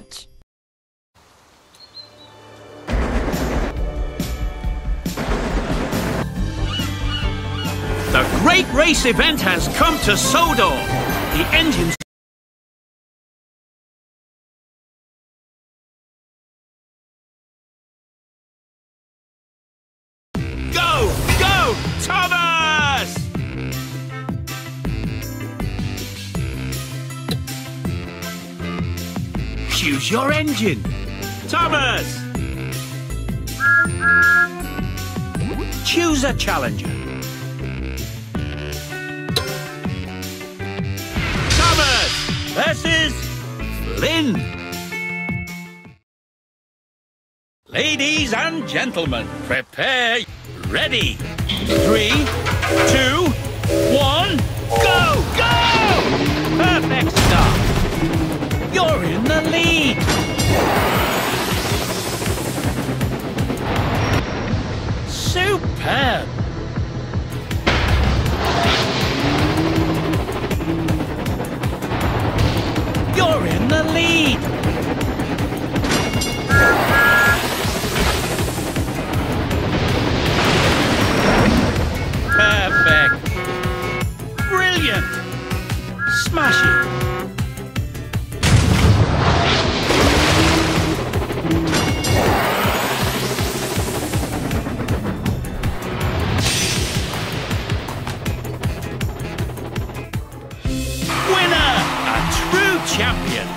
much. The great race event has come to Sodor. The engines Choose your engine. Thomas! Choose a challenger. Thomas versus Flynn. Ladies and gentlemen, prepare. Ready. Three, two, champion.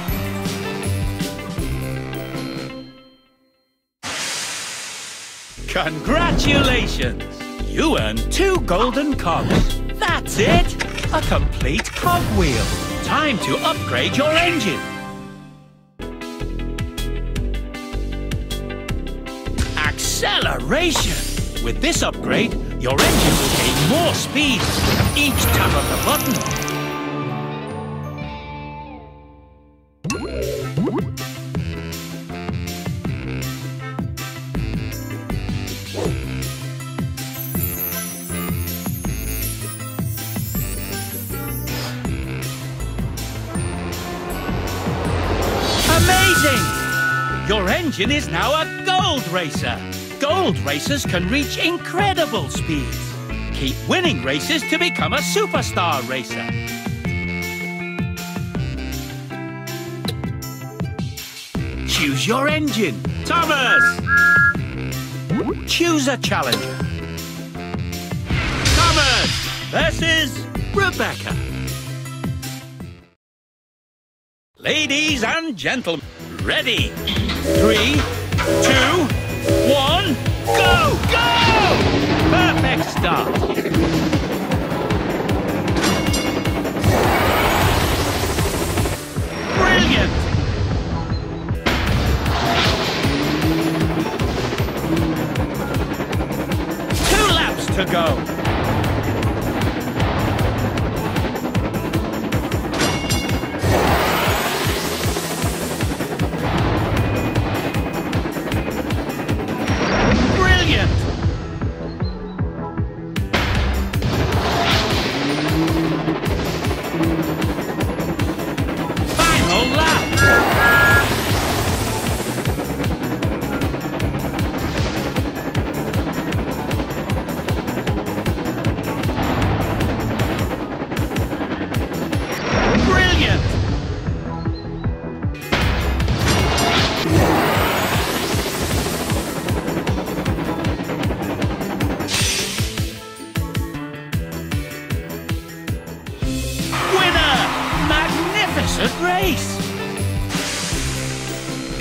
Congratulations! You earned two golden cogs. That's it! A complete cogwheel. Time to upgrade your engine. Acceleration! With this upgrade, your engine will gain more speed with each tap of the button. Your engine is now a gold racer. Gold racers can reach incredible speeds. Keep winning races to become a superstar racer. Choose your engine. Thomas! Choose a challenger. Thomas versus Rebecca. Ladies and gentlemen, ready? Three, two, one, go, go! Perfect start.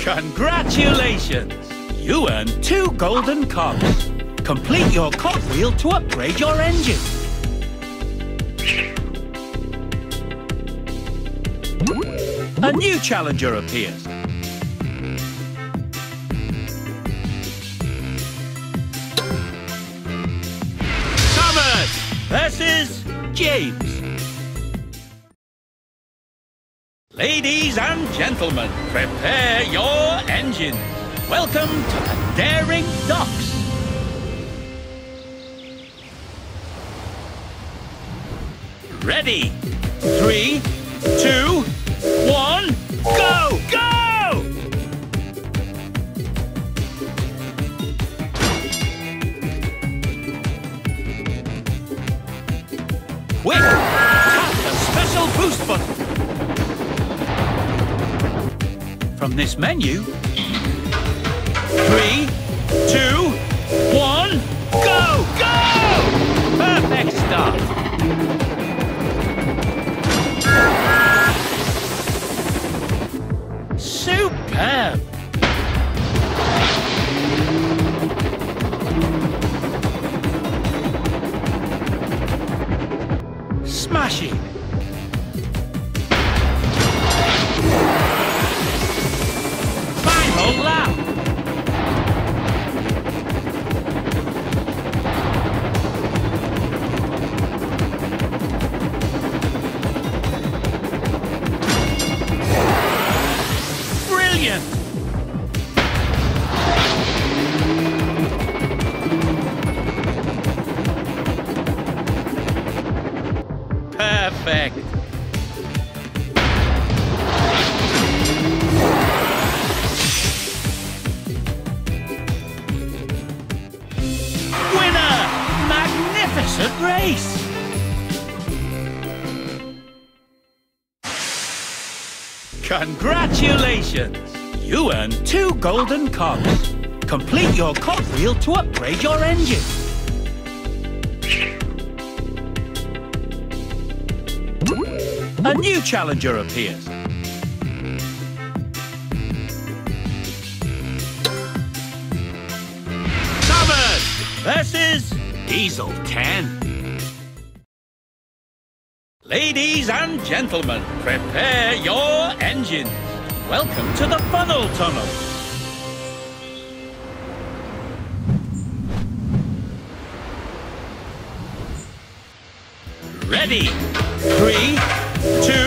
Congratulations! You earned two golden cogs. Complete your cogwheel to upgrade your engine. A new challenger appears. Thomas versus James. Ladies and gentlemen, prepare your engines. Welcome to the Daring Docks. Ready? Three, two, one, go! Go! Quick! Tap the special boost button! On this menu. Three, Perfect! Winner! Magnificent race! Congratulations! You earned two golden cogs. Complete your cogwheel to upgrade your engine. A new challenger appears. Thomas versus Diesel 10. Ladies and gentlemen, prepare your engines. Welcome to the funnel tunnel. Ready? Three, two,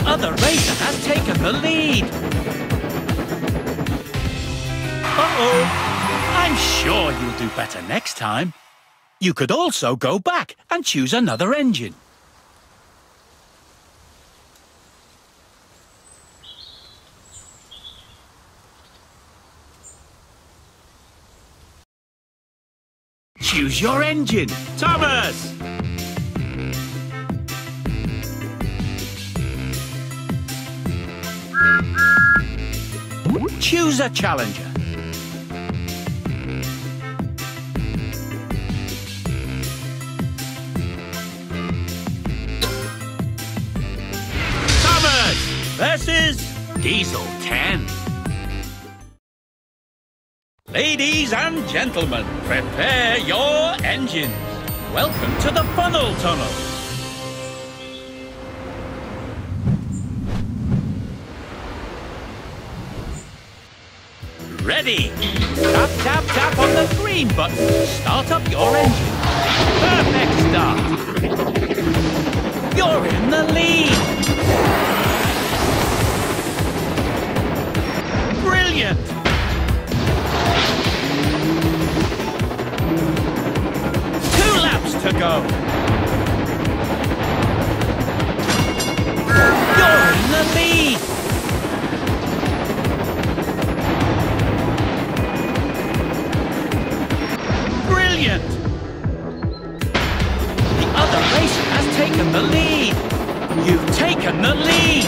The other racer has taken the lead. Uh-oh. I'm sure you'll do better next time. You could also go back and choose another engine. Choose your engine, Thomas! Choose a challenger. Thomas versus Diesel 10. Ladies and gentlemen, prepare your engines. Welcome to the funnel tunnel. Ready? Tap, tap, tap on the green button start up your engine. Perfect start. You're in the lead. Brilliant. Two laps to go. taken the lead! You've taken the lead!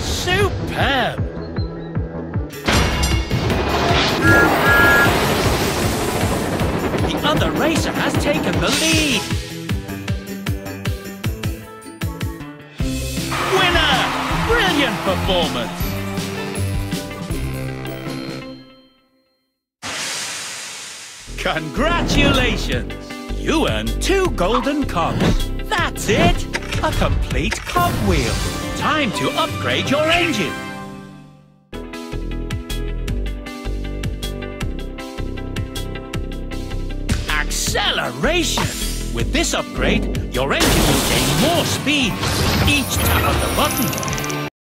Superb! The other racer has taken the lead! Brilliant performance! Congratulations! You earned two golden cogs. That's it! A complete cogwheel. Time to upgrade your engine. Acceleration! With this upgrade, your engine will gain more speed. Each tap of the button